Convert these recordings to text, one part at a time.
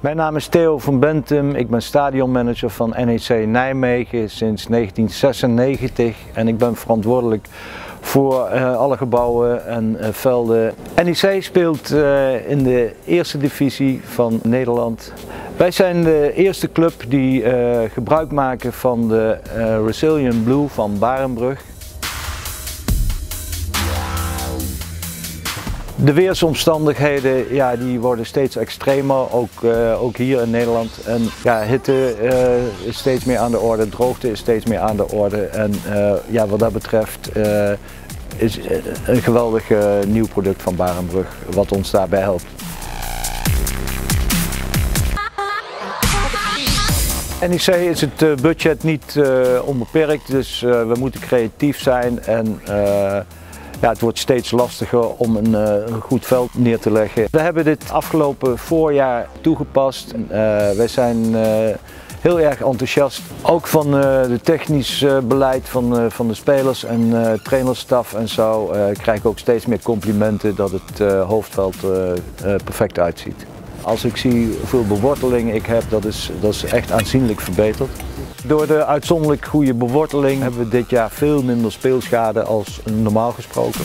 Mijn naam is Theo van Bentum, ik ben stadionmanager van NEC Nijmegen sinds 1996 en ik ben verantwoordelijk voor uh, alle gebouwen en uh, velden. NEC speelt uh, in de eerste divisie van Nederland. Wij zijn de eerste club die gebruik maken van de Resilient Blue van Barenbrug. De weersomstandigheden ja, die worden steeds extremer, ook, uh, ook hier in Nederland. En ja, hitte uh, is steeds meer aan de orde, droogte is steeds meer aan de orde. En uh, ja, wat dat betreft is een geweldig nieuw product van Barenbrug wat ons daarbij helpt. NEC is het budget niet onbeperkt, dus we moeten creatief zijn en ja, het wordt steeds lastiger om een, uh, een, goed veld neer te leggen. We hebben dit afgelopen voorjaar toegepast. Uh, wij zijn uh, heel erg enthousiast. Ook van het technisch beleid van, van de spelers en trainerstaf en zo krijg ik ook steeds meer complimenten dat het hoofdveld perfect uitziet. Als ik zie hoeveel beworteling ik heb, dat is, dat is echt aanzienlijk verbeterd. Door de uitzonderlijk goede beworteling hebben we dit jaar veel minder speelschade als normaal gesproken.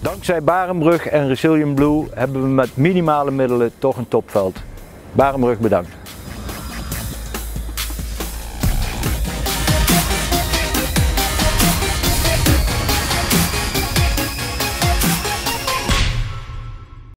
Dankzij Barenbrug en Resilient Blue hebben we met minimale middelen toch een topveld. Barenbrug bedankt.